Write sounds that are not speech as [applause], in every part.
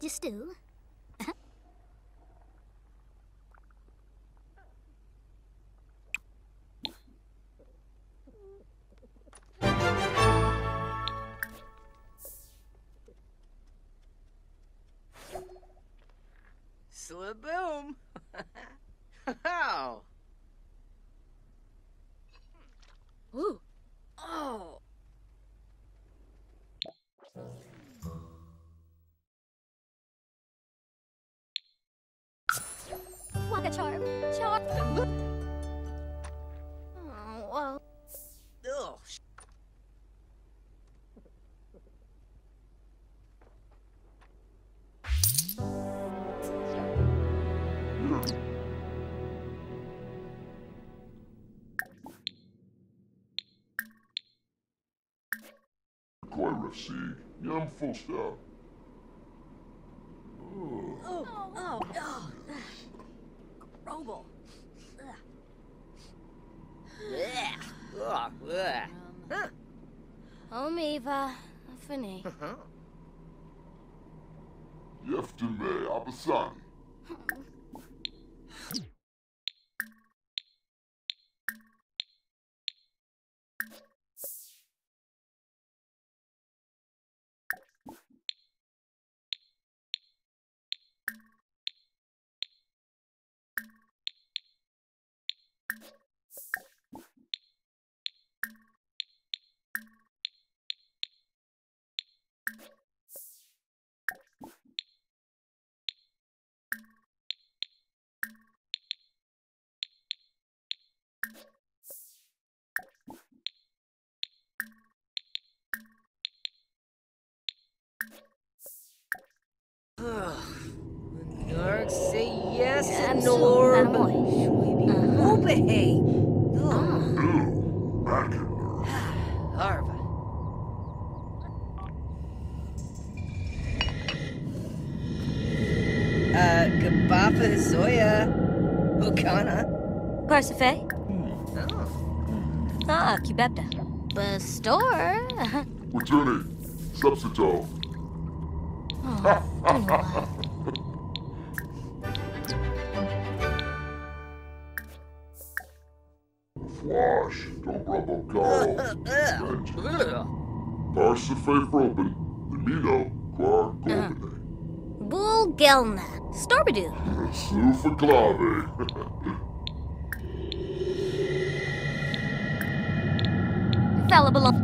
Just do. Slaboom! oh! Ooh. Waka charm. Charm. Oh, well. Ugh. Koirafsig, Yam Fulsta. Oh, oh, oh. Roble. Ugh. Ugh. Ugh. Huh. Omiva. Fini. Huh. [laughs] Yeftime Abasani. [laughs] Ugh. York, say yes, Absolutely. Norb. Obey. Ugh. Ew, Mackinler. Harva. Uh, Gabafa Zoya. Bukana. Parsife. Oh. Ah, Cubebda. Bastor. Returning. Subsito. Flash. Don't rubble call. Benji. Ugh. Parsife Robin. Limino. Quark Golden. Uh, Bull Gelna. Storbadoo. Sufa Clave. Fella belong.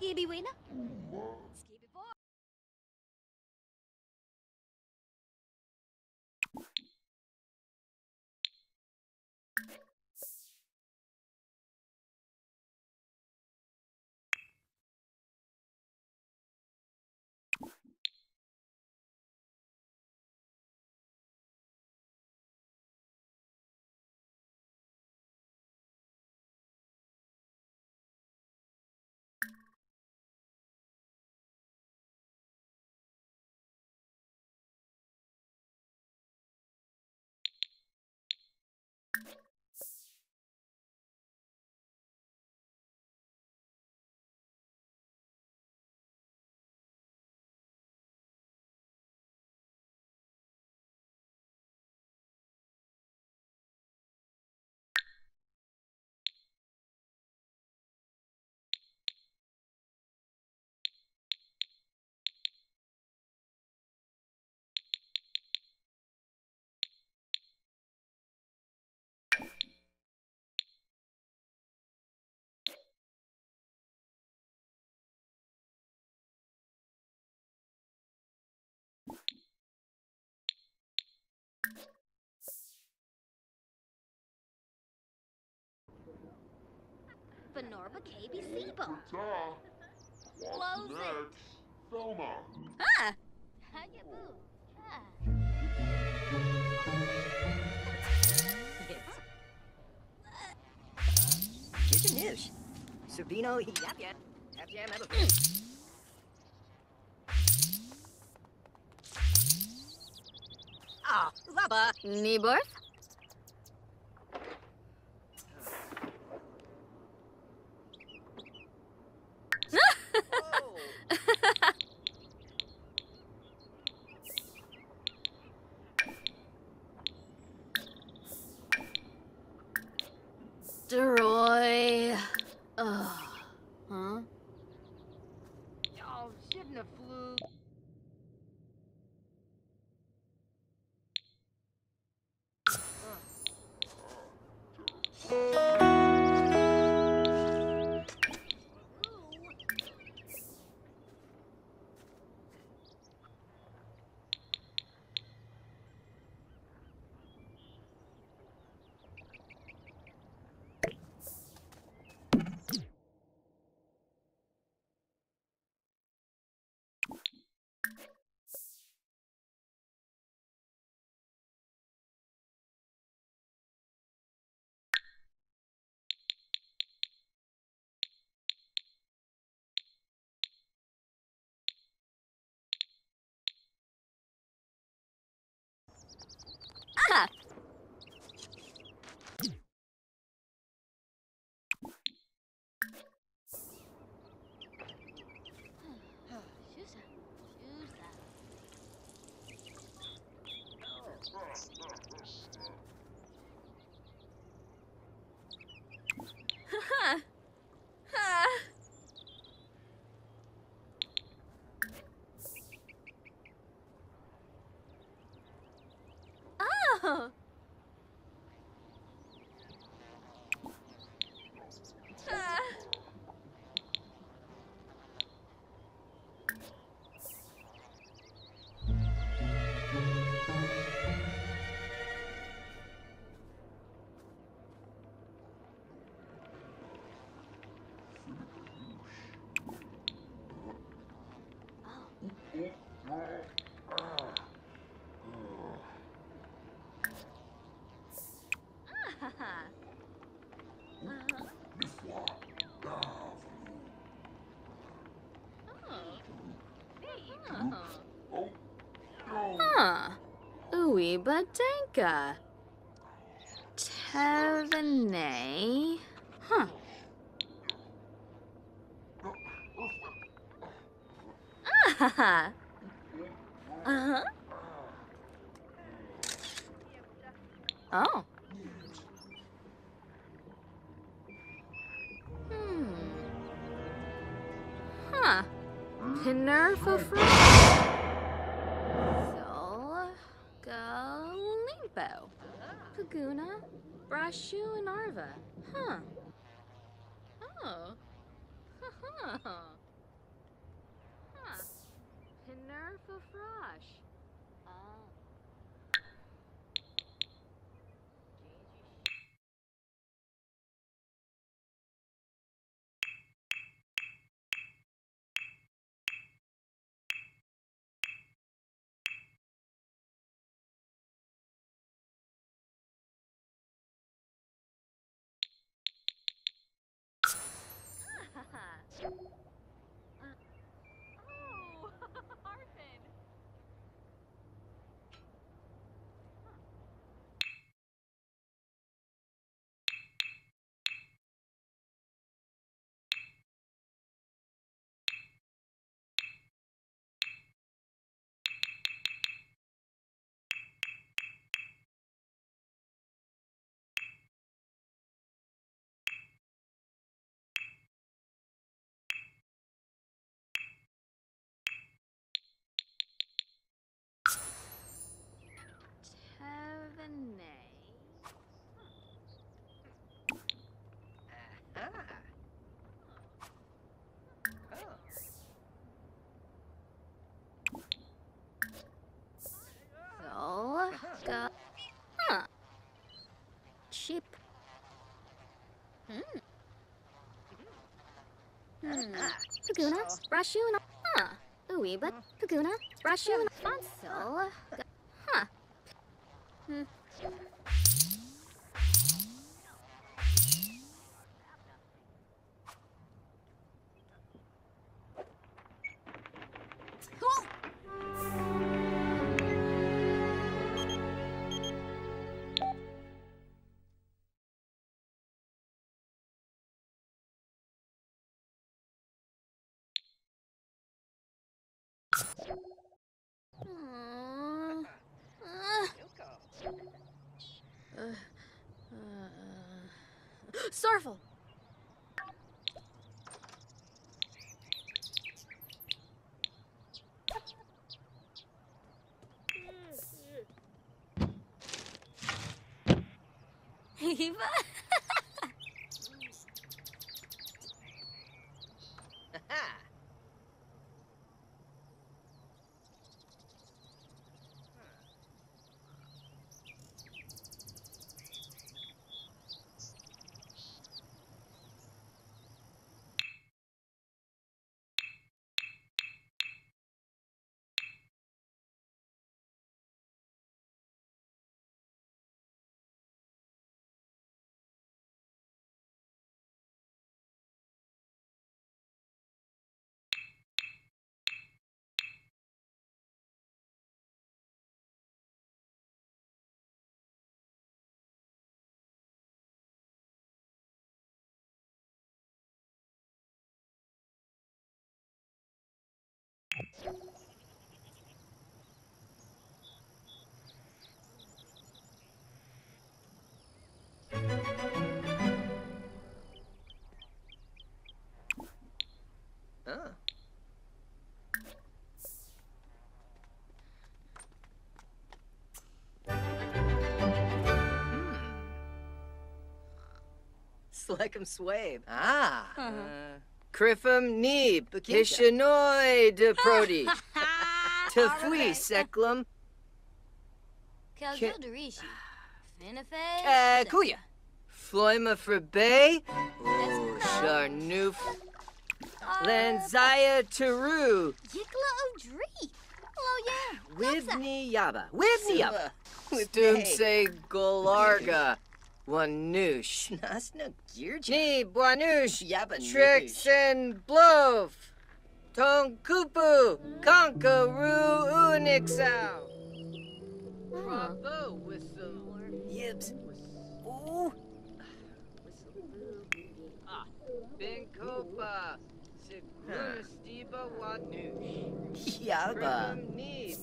Gaby Wiener. Mm, Skibby boy. Venorba KBC book. Ta. What's Close it. next? Thelma. Ah! Hayaboo. Ah. Noosh. Sabino, yap yap. Yap yap, yap. Ah, Lubba. Neborth? Ah! Ooey Badenka. Tavernet. Huh. Ah! Uh-huh. Oh. Hmm. Huh. Pinerfa fruit. Sol, Campo, Paguna, Brashu, and Arva. Huh. Oh. huh. Huh. Nerf Frog. Brashu, and Huh. Uiba, Paguna, Brashu, and Fonsol. Huh. Hmm. Starful! [laughs] Eva? [laughs] Sleckum Swave. Ah. Uh, Criffum Neeb. Hishanoi de Prodi. [laughs] Tafui Seklum. Kalgilderishi. Finnefe. Uh, Kuya. Floima Frabe. Oh, Charnouf. Lanzaya Teru. Yikla O'Dree. Hello, yeah. Wibni Yaba. Wibni Yaba. Stumse Golarga. Wanush. Nasna Girja. Ni Buanush. Yaba Tricks and Blove. Tonkupu. Konkaru Unixau. Bravo, whistle. Yibs. Ooh. Ah. Benkopa. Sigruna Steba Wanush. [laughs] Yaba. Grim Need,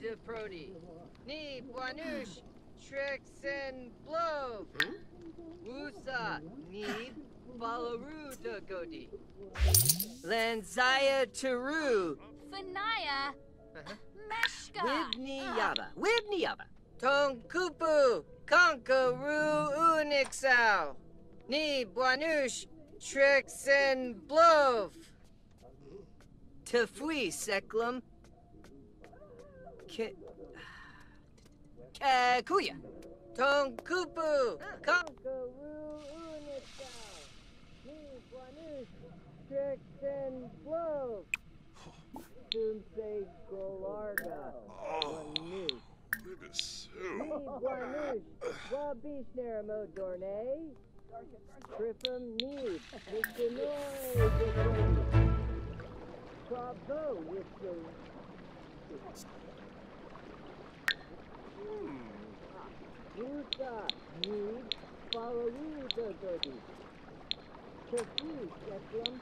de Prodi. Need, Wanush, Tricks and Blow. Wusa, Need, Balaru de Godi. Lanzaya Teru. Fanaya. Uh-huh. Meshka. Wibni Yaba. Wibni Yaba. Tonkupu. Konkaru Unixau. Ni Buanush. Tricks and Blow. Tafui Seklum. Kakuya. Tonkupu. Konkaru Unixau. Ni Buanush. Tricks and Blow. Tumse Golarga. Wanush. Goodness. Ni Buanush. Wabishner Modorne. Griffin Need. Mishinoi. Bravo with the. Follow the Seklum.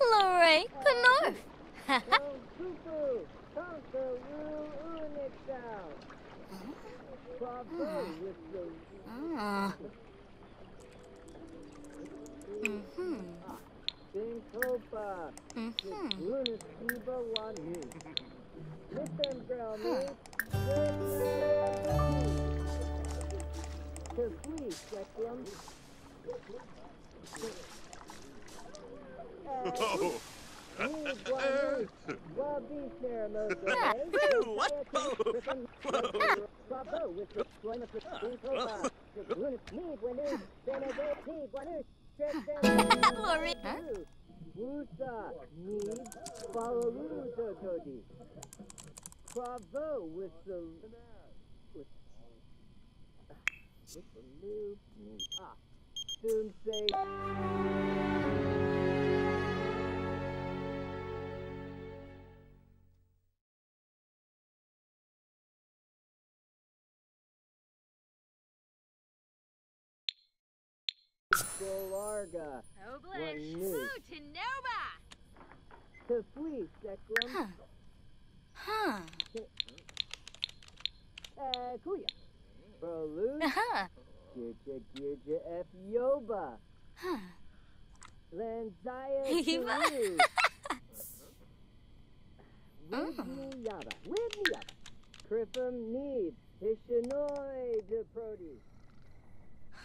Lorraine Panorf. Kupu. Konkaru Unixau. Bravo with the. Ah. Mm-hmm. Syncopa. Mm-hmm. Oh. Need Wanu. Wabi Sharamoto. What? Bravo the one of the Syncopa. Need Wanu. Senago. Need Wanu. Lorraine. Huh? Bravo with the with, with the loop. Ah, soon say. Solarga. Oblish. One new. to Nova. To flee, Sekram. Huh. Huh. Uh, Kuya. Baloo. Huh. Girja Girja F Yoba. Huh. Lanzaya. Taru. Whitney Yaba. Whitney Yaba. Criffum Need. Hishanoi de Produce.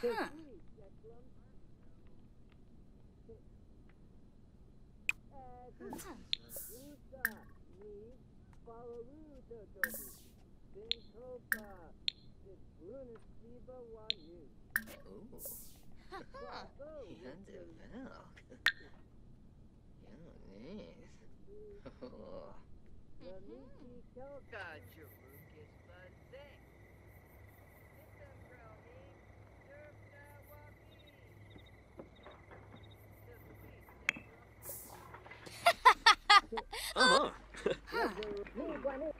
Huh. Uh, Ooh. Bravo. Hands of milk. Yeah, nice. Oh. Lamisi Kelka. Jerukis Fuzzy. Uh-huh. Ni Guanu. Baloo. Ni Guanu. Lanzaya to Criffum. Super. Wusa. Gloima for Regiround. Criffum Need. Hisano. Baloo. Giga Giga. Gloima for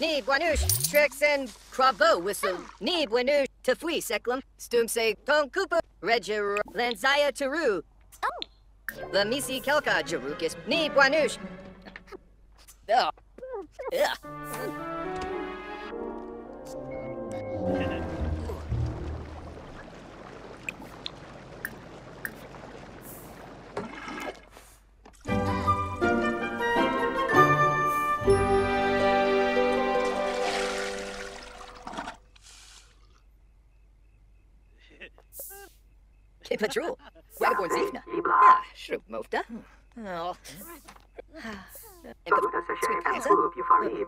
Ni Guanush, Trix and Cravo Whistle, Ni Buanush, Tafui Seklum, Stumse Tonkupa, Regir, Lanzaya Taru, La Misi Kelka Jerukis, Ni Guanush. Oh. Ugh. Półdziwna. Ja, śrubmówka. No. Czemu to się nie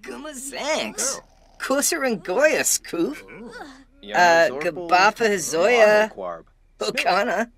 Guma Zanks. Kusser and Goya, Scoof. Uh, Gabafa Hazoya. Okana.